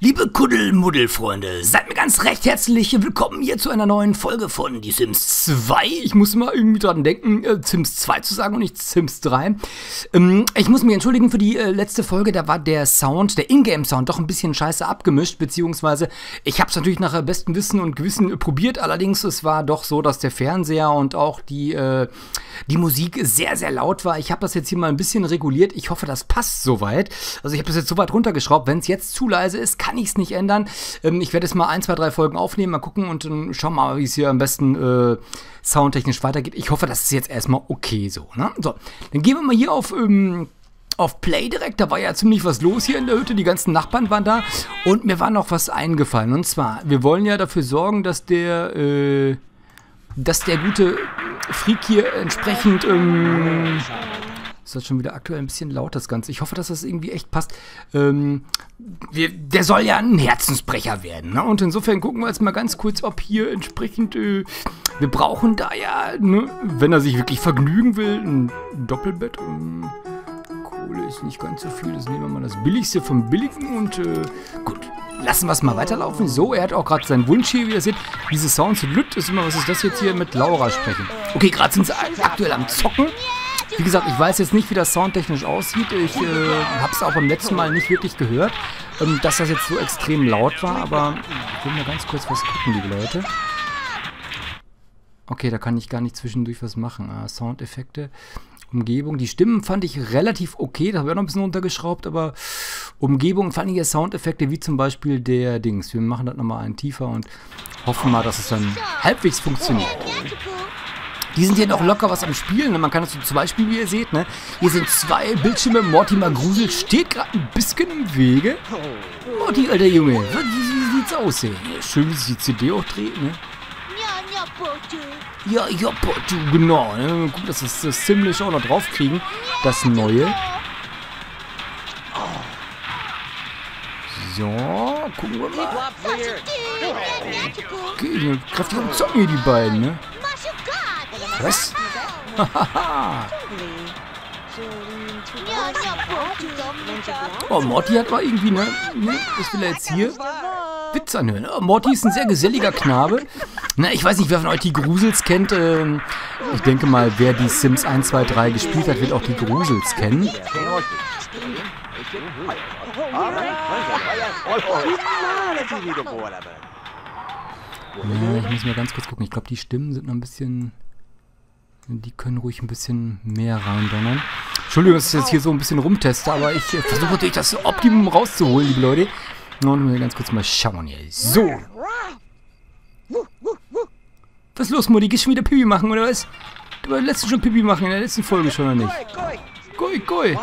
Liebe Kuddelmuddelfreunde, seid mir ganz recht herzlich willkommen hier zu einer neuen Folge von Die Sims 2. Ich muss mal irgendwie dran denken, äh, Sims 2 zu sagen und nicht Sims 3. Ähm, ich muss mich entschuldigen für die äh, letzte Folge, da war der Sound, der Ingame-Sound doch ein bisschen scheiße abgemischt, beziehungsweise ich habe es natürlich nach bestem Wissen und Gewissen probiert, allerdings es war doch so, dass der Fernseher und auch die, äh, die Musik sehr, sehr laut war. Ich habe das jetzt hier mal ein bisschen reguliert. Ich hoffe, das passt soweit. Also ich habe das jetzt so weit runtergeschraubt. Wenn es jetzt zu leise ist, kann ich es nicht ändern. Ähm, ich werde jetzt mal ein, zwei, drei Folgen aufnehmen, mal gucken und dann schauen mal, wie es hier am besten äh, soundtechnisch weitergeht. Ich hoffe, das ist jetzt erstmal okay so. Ne? So, dann gehen wir mal hier auf. Ähm, auf Play direkt, da war ja ziemlich was los hier in der Hütte, die ganzen Nachbarn waren da und mir war noch was eingefallen und zwar, wir wollen ja dafür sorgen, dass der, äh, dass der gute Freak hier entsprechend, ähm, ist das schon wieder aktuell ein bisschen laut, das Ganze. Ich hoffe, dass das irgendwie echt passt. Ähm, wir, der soll ja ein Herzensbrecher werden. Ne? Und insofern gucken wir jetzt mal ganz kurz, ob hier entsprechend. Äh, wir brauchen da ja, ne, wenn er sich wirklich vergnügen will, ein Doppelbett. Ähm, Kohle ist nicht ganz so viel. Das nehmen wir mal das Billigste vom Billigen und äh, gut. Lassen wir es mal weiterlaufen. So, er hat auch gerade seinen Wunsch hier, wie ihr seht. Diese Sounds, Lüt ist immer, was ist das jetzt hier mit Laura sprechen? Okay, gerade sind sie aktuell am Zocken. Wie gesagt, ich weiß jetzt nicht, wie das soundtechnisch aussieht. Ich äh, habe es auch beim letzten Mal nicht wirklich gehört, ähm, dass das jetzt so extrem laut war. Aber ich will mal ganz kurz was gucken, liebe Leute. Okay, da kann ich gar nicht zwischendurch was machen. Ah, Soundeffekte, Umgebung. Die Stimmen fand ich relativ okay. Da habe ich auch noch ein bisschen runtergeschraubt. Aber Umgebung fand ich ja Soundeffekte wie zum Beispiel der Dings. Wir machen das nochmal einen tiefer und hoffen mal, dass es dann halbwegs funktioniert. Die sind hier noch locker was am Spielen. Ne? Man kann das so zum Beispiel, wie ihr seht, ne? Hier sind zwei Bildschirme. Mortimer Grusel steht gerade ein bisschen im Wege. Morty, alter Junge, wie, wie sieht's aus hier? Schön, wie sich die CD auch dreht, ne? Ja, ja, genau. Ne? Gut, dass wir das ziemlich auch noch draufkriegen. Das Neue. So, gucken wir mal. Okay, kräftig am Zocken hier, die beiden, ne? Was? oh, Morty hat mal irgendwie, ne? ne? Was will er jetzt hier? Witz anhören. Oh, Morty ist ein sehr geselliger Knabe. Na, ich weiß nicht, wer von euch die Grusels kennt. Ähm, ich denke mal, wer die Sims 1, 2, 3 gespielt hat, wird auch die Grusels kennen. Ja, ich muss mal ganz kurz gucken. Ich glaube, die Stimmen sind noch ein bisschen die können ruhig ein bisschen mehr reindonnern. Entschuldigung, dass ich jetzt hier so ein bisschen rumteste, aber ich äh, versuche natürlich das Optimum rauszuholen, liebe Leute. Und wir ganz kurz mal schauen hier. So. Was ist los, Mutti? Gehst du wieder Pipi machen, oder was? Du wolltest letztens schon Pipi machen, in der letzten Folge schon, oder nicht? Goi, goi.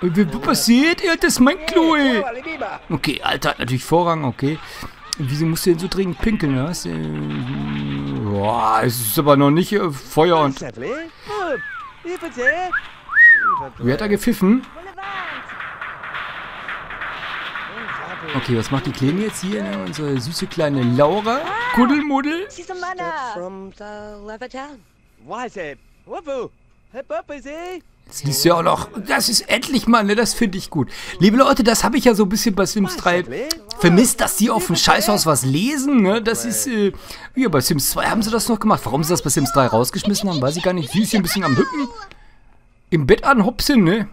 Was passiert? Ja, das ist mein ey. Okay, Alter hat natürlich Vorrang, okay. Wieso musst du denn so dringend pinkeln, was? Äh, boah, es ist aber noch nicht äh, Feuer und... Wer hat da gepfiffen? Okay, was macht die Kleine jetzt hier? Ne? Unsere süße kleine Laura? Kuddelmuddel? Jetzt liest du ja auch noch, das ist endlich mal, ne, das finde ich gut. Liebe Leute, das habe ich ja so ein bisschen bei Sims 3 vermisst, dass die auf dem Scheißhaus was lesen, ne, das ist, äh, ja, bei Sims 2 haben sie das noch gemacht. Warum sie das bei Sims 3 rausgeschmissen haben, weiß ich gar nicht. Sie ist hier ein bisschen am Hüppen. Im Bett an Hopsin, ne.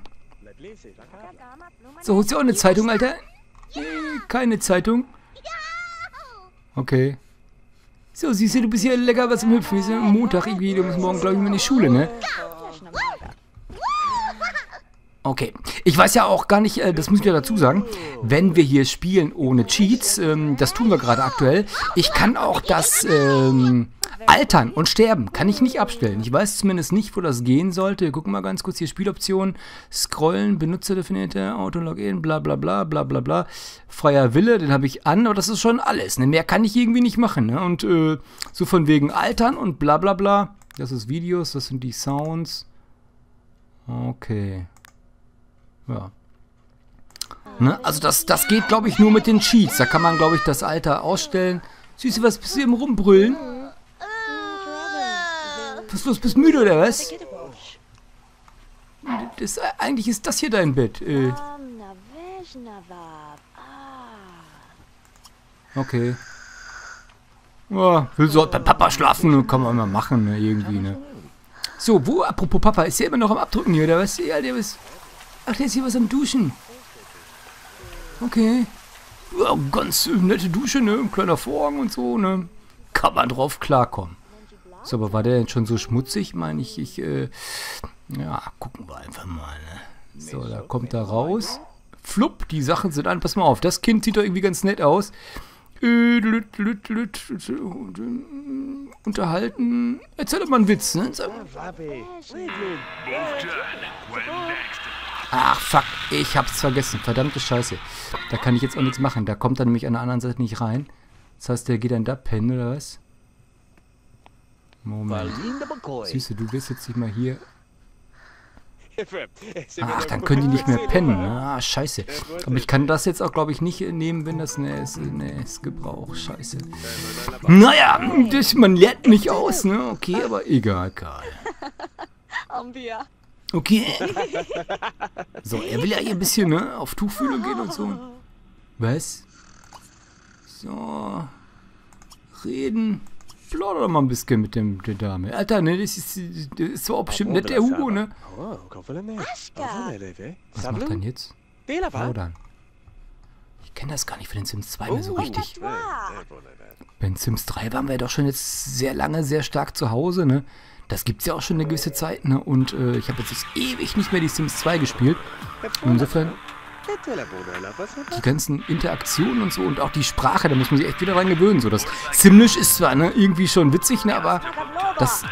So, holst du auch eine Zeitung, Alter? Nee, keine Zeitung. Okay. So, siehst du, du bist hier lecker was im Hüpfen. Ist ja Montag irgendwie, du musst morgen, glaube ich, mal in die Schule, ne? Okay. Ich weiß ja auch gar nicht, äh, das muss ich ja dazu sagen, wenn wir hier spielen ohne Cheats, ähm, das tun wir gerade aktuell, ich kann auch das ähm, Altern und Sterben, kann ich nicht abstellen. Ich weiß zumindest nicht, wo das gehen sollte. Gucken mal ganz kurz hier, Spieloptionen, Scrollen, Benutzerdefinierte, Autologin, bla bla bla, bla bla bla. Freier Wille, den habe ich an, aber das ist schon alles. Ne? Mehr kann ich irgendwie nicht machen. Ne? Und äh, so von wegen Altern und bla bla bla, das ist Videos, das sind die Sounds. Okay. Ja. Ne? Also das, das geht, glaube ich, nur mit den Cheats. Da kann man, glaube ich, das Alter ausstellen. Süße, was bist du eben rumbrüllen? Was ist los? Bist du müde oder was? Das, eigentlich ist das hier dein Bett. Äh. Okay. Ja, will so bei Papa schlafen, kann man mal machen, ne, irgendwie, ne. So, wo, apropos Papa, ist der immer noch am Abdrücken hier, oder was? Ja, der ist... Ach, der ist hier was am Duschen. Okay. Ja, ganz nette Dusche, ne, ein kleiner Vorhang und so, ne. Kann man drauf klarkommen. So, aber war der denn schon so schmutzig? Meine ich, ich, äh... Ja, gucken wir einfach mal, ne. So, da kommt er raus. Flupp, die Sachen sind an. Pass mal auf, das Kind sieht doch irgendwie ganz nett aus. Äh, lüt, lüt, lüt, unterhalten. Erzähl doch mal einen Witz, ne? Sag mal. Ach, fuck, ich hab's vergessen. Verdammte Scheiße. Da kann ich jetzt auch nichts machen. Da kommt er nämlich an der anderen Seite nicht rein. Das heißt, der geht dann da pennen, oder was? Moment. Süße, du wirst jetzt nicht mal hier Ach, dann können die nicht mehr pennen. Ne? Ah, scheiße. Aber ich kann das jetzt auch, glaube ich, nicht nehmen, wenn das eine ist. Ne, ist Gebrauch. Scheiße. Naja, das, man lernt mich aus, ne? Okay, aber egal, Karl. Okay. So, er will ja hier ein bisschen, ne? Auf Tuchfühlung gehen und so. Was? So. Reden plaudere doch mal ein bisschen mit dem, der Dame. Alter, ne, das ist, das ist so bestimmt nicht der Hugo, ne? Was macht er jetzt? Plaudern. Ich kenne das gar nicht für den Sims 2 mehr so richtig. Bei Sims 3 waren wir doch schon jetzt sehr lange, sehr stark zu Hause, ne? Das gibt's ja auch schon eine gewisse Zeit, ne? Und äh, ich habe jetzt ewig nicht mehr die Sims 2 gespielt. insofern die ganzen Interaktionen und so und auch die Sprache, da muss man sich echt wieder dran gewöhnen. So, das Simlish ist zwar ne, irgendwie schon witzig, ne, aber das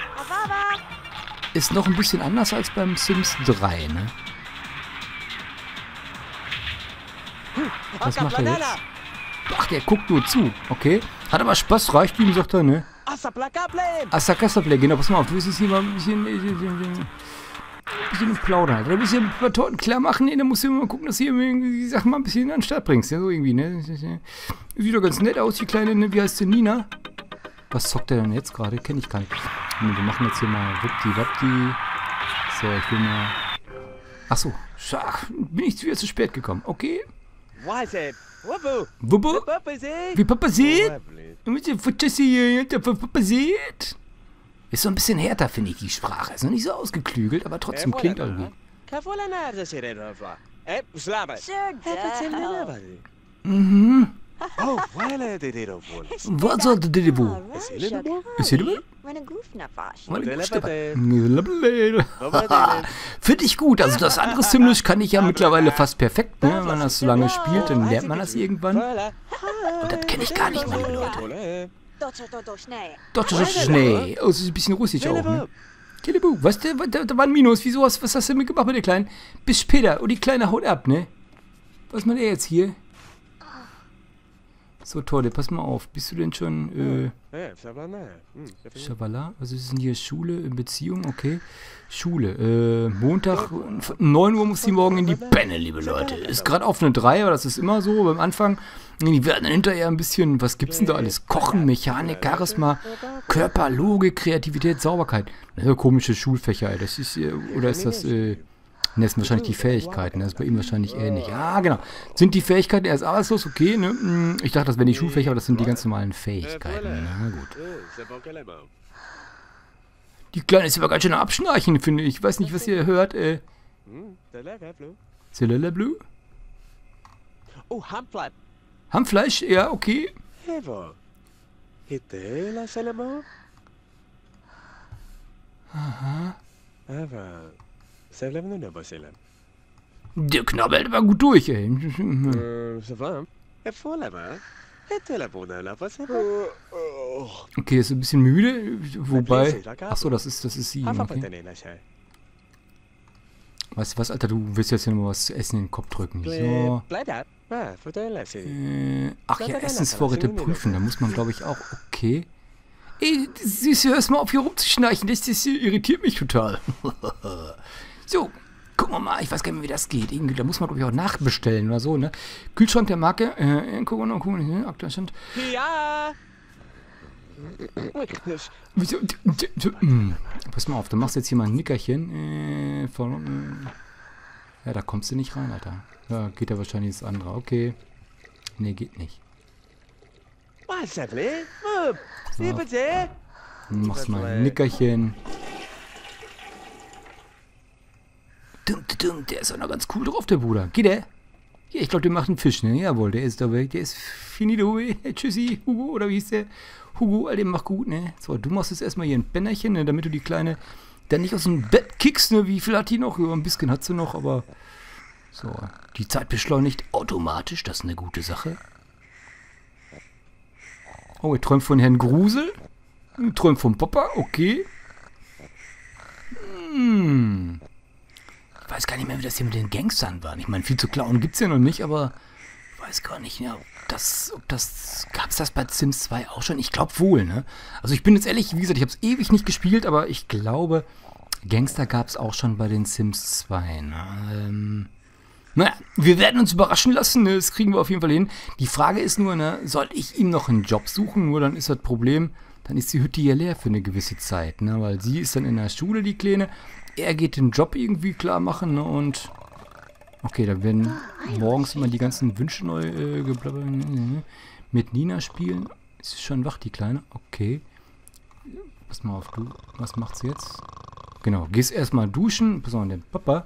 ist noch ein bisschen anders als beim Sims 3, ne? Was macht er jetzt? Ach, der guckt nur zu, okay. Hat aber Spaß, reicht ihm, sagt er, ne? Asakasaple, genau, pass mal auf, du wirst jetzt hier mal ein bisschen bisschen plaudern halt. Musst du ja ein paar Torten klar machen, nee, da musst du mal gucken, dass du die Sachen mal ein bisschen an den Start bringst. Ja, so irgendwie, ne? Sieht doch ganz nett aus, die kleine, ne? Wie heißt sie, Nina? Was zockt der denn jetzt gerade? Kenne ich gar nicht. Ne, wir machen jetzt hier mal Wuppdi-Wappdi. So, ich will mal... Achso, Schach. Bin ich wieder zu spät gekommen. Okay. Wubbu? Wie Papa sieht? Sieht? Ist so ein bisschen härter, finde ich, die Sprache. Ist noch nicht so ausgeklügelt, aber trotzdem klingt irgendwie. Mhm. Was sollte wo? Ist hier wo? Finde ich gut. Also das andere Simlish kann ich ja mittlerweile fast perfekt, ne? Wenn man das so lange spielt, dann lernt man das irgendwann. Und das kenne ich gar nicht, meine Leute. Doch, Schnee. Oh, es ist ein bisschen russisch auch, ne? Killebu, was, da, da, war ein Minus. Wieso, was, was hast du mitgemacht mit der Kleinen? Bis später. Und die Kleine haut ab, ne? Was macht er jetzt hier? So, Torde, pass mal auf. Bist du denn schon, äh... Schabala? Was ist denn hier? Schule, in Beziehung? Okay. Schule. Äh, Montag, 9 Uhr muss sie morgen in die Benne, liebe Leute. Ist gerade auf eine 3, aber das ist immer so. Beim Anfang, die werden dann hinterher ein bisschen, was gibt's denn da alles? Kochen, Mechanik, Charisma, Körper, Logik, Kreativität, Sauberkeit. Das sind komische Schulfächer, das ist, äh, oder ist das, äh... Und das sind wahrscheinlich die Fähigkeiten. Das ist bei ihm wahrscheinlich ähnlich. Ah, genau. Sind die Fähigkeiten erst arbeitslos? Okay, ne? Hm, ich dachte, das wären die Schulfächer, aber das sind die ganz normalen Fähigkeiten. Na gut. Die Kleine ist aber ganz schön abschnarchen, finde ich. Ich weiß nicht, was ihr hört. Äh. Cellular Blue? Oh, Hampfleisch. Hampfleisch? Ja, okay. Aha. Der knabbelt aber gut durch, ey. Okay, ist ein bisschen müde, wobei... Achso, das ist, das ist sie. Okay. Weißt du was, Alter, du willst jetzt hier noch was zu essen in den Kopf drücken. So. Äh, ach ja, Essensvorräte prüfen, da muss man, glaube ich, auch... Okay. Ey, siehst du, hörst mal auf, hier rumzuschnarchen, das, das irritiert mich total. So, gucken wir mal. Ich weiß gar nicht mehr, wie das geht. Irgendwie, da muss man, glaube ich, auch nachbestellen oder so, ne? Kühlschrank der Marke. Äh, gucken wir wir noch. Aktuell stand. Ja! Pass mal auf, du machst jetzt hier mal ein Nickerchen. Äh, von, äh, ja, da kommst du nicht rein, Alter. Ja, geht ja wahrscheinlich das andere. Okay. Nee, geht nicht. Was? Dann machst mal ein Nickerchen. Dum, der ist auch noch ganz cool drauf, der Bruder. Geht der? Ja, ich glaube, der macht einen Fisch, ne? Jawohl, der ist da weg. Der ist finito. Tschüssi, Hugo, oder wie hieß der? Hugo, all dem macht gut, ne? So, du machst jetzt erstmal hier ein Bänderchen, ne? Damit du die Kleine dann nicht aus dem Bett kickst, ne? Wie viel hat die noch? Ja, ein bisschen hat sie noch, aber... So, die Zeit beschleunigt automatisch. Das ist eine gute Sache. Oh, er träumt von Herrn Grusel. Er träumt vom Papa, okay. Hm. Weiß gar nicht mehr, wie das hier mit den Gangstern war. Ich meine, viel zu klauen gibt es ja noch nicht, aber ich weiß gar nicht, ja, ob das, ob das, gab es das bei Sims 2 auch schon? Ich glaube wohl, ne? Also ich bin jetzt ehrlich, wie gesagt, ich habe es ewig nicht gespielt, aber ich glaube, Gangster gab es auch schon bei den Sims 2, ne? Ähm, naja, wir werden uns überraschen lassen, ne? das kriegen wir auf jeden Fall hin. Die Frage ist nur, ne, soll ich ihm noch einen Job suchen? Nur dann ist das Problem, dann ist die Hütte hier leer für eine gewisse Zeit, ne? Weil sie ist dann in der Schule, die Kleine. Er geht den Job irgendwie klar machen, ne? Und. Okay, da werden morgens immer die ganzen Wünsche neu äh, geblabbert. Ne? Mit Nina spielen. Ist schon wach, die Kleine? Okay. Pass mal auf, du. Was macht sie jetzt? Genau, gehst erstmal duschen. Auf, den Papa.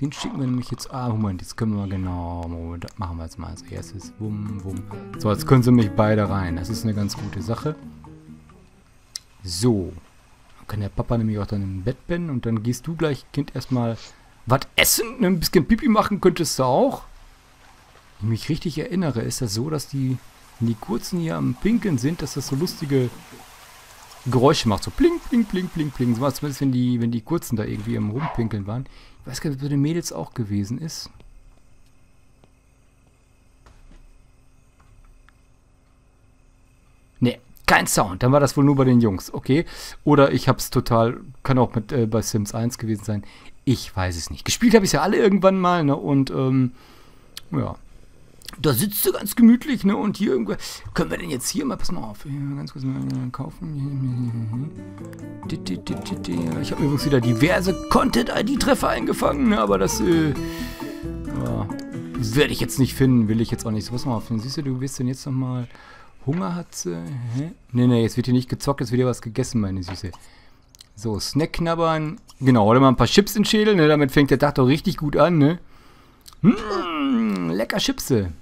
Den schicken wir nämlich jetzt. Ah, Moment, jetzt können wir genau. Das machen wir jetzt mal als erstes. Wum, wum. So, jetzt können sie mich beide rein. Das ist eine ganz gute Sache. So. Kann der Papa nämlich auch dann im Bett pennen und dann gehst du gleich, Kind, erstmal was essen. Ne, Ein bisschen Pipi machen könntest du auch. Wenn ich mich richtig erinnere, ist das so, dass die, die Kurzen hier am Pinkeln sind, dass das so lustige Geräusche macht. So pling, pling, pling, pling, pling. So war es zumindest, wenn die, wenn die Kurzen da irgendwie am Rumpinkeln waren. Ich weiß gar nicht, ob das bei den Mädels auch gewesen ist. Nee, kein Sound. Dann war das wohl nur bei den Jungs. Okay. Oder ich hab's total, kann auch mit äh, bei Sims 1 gewesen sein. Ich weiß es nicht. Gespielt habe ich ja alle irgendwann mal, ne? Und, ähm, ja. Da sitzt du ganz gemütlich, ne? Und hier irgendwo. Können wir denn jetzt hier mal, pass mal auf, hier ganz kurz mal kaufen. Ich habe übrigens wieder diverse Content-ID-Treffer eingefangen, ne? Aber das, äh, ja, werde ich jetzt nicht finden, will ich jetzt auch nicht. So, pass mal auf, siehst du, du wirst denn jetzt nochmal. Hunger hat sie. Hä? Nee, nee, jetzt wird hier nicht gezockt, jetzt wird hier was gegessen, meine Süße. So, Snack knabbern. Genau, oder mal ein paar Chips in Schädel, ne? Damit fängt der Tag doch richtig gut an, ne? Mmh, lecker Chipse.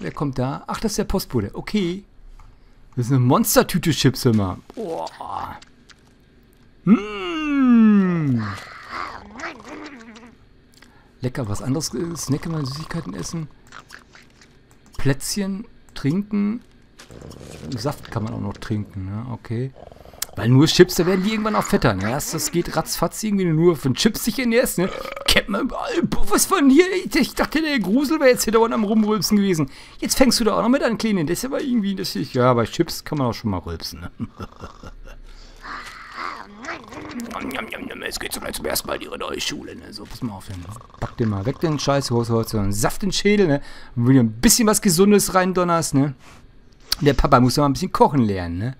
Wer kommt da? Ach, das ist der Postbote. Okay. Das ist eine Monstertüte Chips immer. Boah. Mmh. Lecker, was anderes. äh, Snacken, mal Süßigkeiten essen. Plätzchen trinken. Saft kann man auch noch trinken, ne? Okay. Weil nur Chips, da werden die irgendwann auch fetter, ne? Das, das geht ratzfatz irgendwie nur von Chips sich ernährst, ne? Kennt man überall. Was von hier? Ich, dachte, der Grusel wäre jetzt hier dauernd am Rumrülpsen gewesen. Jetzt fängst du da auch noch mit an, Kleine. Das ist aber irgendwie, das ist, ja, bei Chips kann man auch schon mal rülpsen, ne? Es geht so gleich zum ersten Mal in ihre neue Schule, ne? So, pass mal auf, hin. Pack den mal weg, den Scheiß, holst holst so einen Saft in den Schädel, ne? Und wenn du ein bisschen was Gesundes reindonnerst, ne? Der Papa muss ja mal ein bisschen kochen lernen, ne?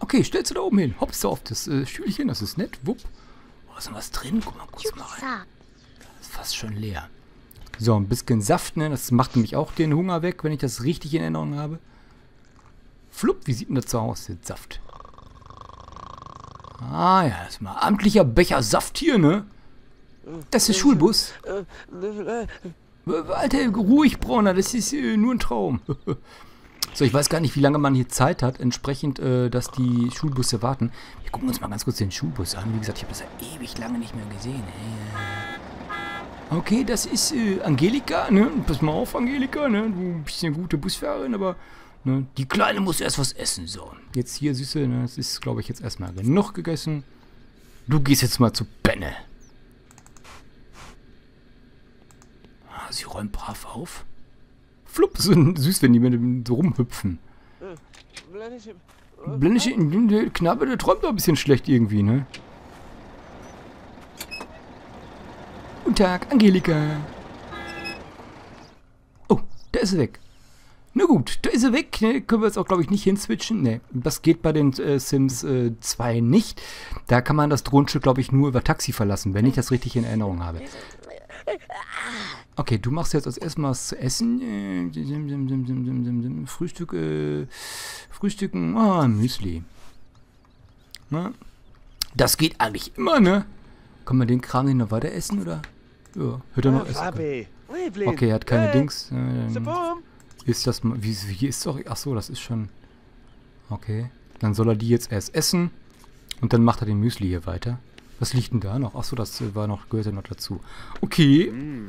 Okay, stellst du da oben hin. Hoppst du auf das äh, Stühlchen, das ist nett. Wupp. Oh, ist noch was drin? Guck mal kurz mal rein. Das ist fast schon leer. So, ein bisschen Saft, ne? Das macht nämlich auch den Hunger weg, wenn ich das richtig in Erinnerung habe. Flupp, wie sieht denn das so aus, der Saft? Ah ja, das ist mal amtlicher Becher Saft hier, ne? Das ist Schulbus. Alter, ruhig, Brauner, das ist äh, nur ein Traum. so, ich weiß gar nicht, wie lange man hier Zeit hat, entsprechend, äh, dass die Schulbusse warten. Wir gucken uns mal ganz kurz den Schulbus an. Wie gesagt, ich habe das ja ewig lange nicht mehr gesehen. Äh. Okay, das ist äh, Angelika, ne? Pass mal auf, Angelika, ne? Du bist eine gute Busfahrerin, aber ne? die Kleine muss erst was essen. So, jetzt hier, Süße, ne? Das ist, glaube ich, jetzt erstmal genug gegessen. Du gehst jetzt mal zu Benne. Ah, sie räumt brav auf. Flupp, so süß, wenn die mit dem so rumhüpfen. Blendische der Knabe, der träumt doch ein bisschen schlecht irgendwie, ne? Guten Tag, Angelika. Oh, der ist weg. Na gut, da ist er weg. Ne? Können wir jetzt auch, glaube ich, nicht hinswitchen. Ne, das geht bei den äh, Sims äh, 2 nicht. Da kann man das Grundstück, glaube ich, nur über Taxi verlassen, wenn ich das richtig in Erinnerung habe. Okay, du machst jetzt als erstes mal was zu essen. Äh. Frühstück, äh, Frühstücken, ah, Müsli. Na? Das geht eigentlich immer, ne? Kann man den Kram nicht noch weiter essen, oder? Ja, hört er noch essen. können. Okay, er hat keine Äh, Dings. Äh, Sabum. Ist das mal. Wie, wie ist doch. Ach so, das ist schon. Okay. Dann soll er die jetzt erst essen. Und dann macht er den Müsli hier weiter. Was liegt denn da noch? Ach so, das äh, war noch, gehört ja noch dazu. Okay. Hm.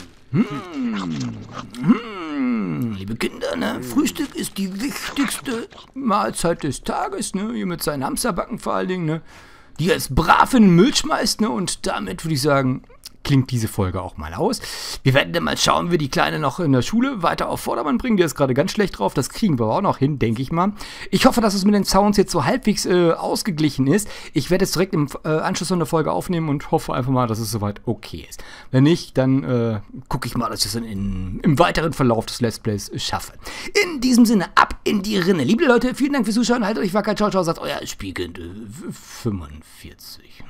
Hm. Liebe Kinder, ne? Frühstück ist die wichtigste Mahlzeit des Tages, ne? Hier mit seinen Hamsterbacken vor allen Dingen, ne? Die er jetzt brav in den Müll schmeißt, ne? Und damit würde ich sagen, klingt diese Folge auch mal aus. Wir werden dann mal schauen, wie die Kleine noch in der Schule weiter auf Vordermann bringen. Die ist gerade ganz schlecht drauf. Das kriegen wir auch noch hin, denke ich mal. Ich hoffe, dass es mit den Sounds jetzt so halbwegs äh, ausgeglichen ist. Ich werde jetzt direkt im äh, Anschluss an der Folge aufnehmen und hoffe einfach mal, dass es soweit okay ist. Wenn nicht, dann äh, gucke ich mal, dass ich es in, im weiteren Verlauf des Let's Plays schaffe. In diesem Sinne, ab in die Rinne. Liebe Leute, vielen Dank fürs Zuschauen. Haltet euch wacker. Ciao, ciao, sagt euer Spiegel 45.